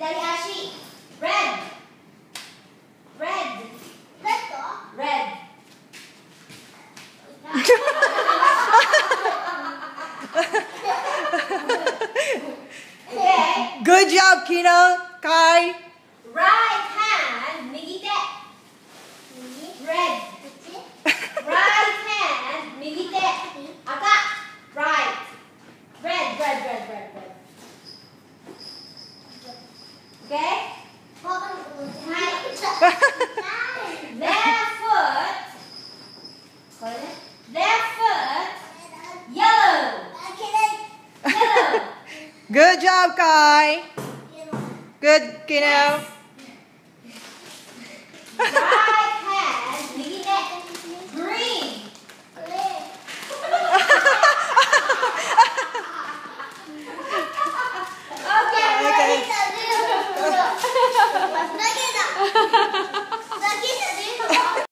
Red. Red. Red to? Red. okay. Good job, Kino. Kai. Right Good job, Kai. Good, Kino. Right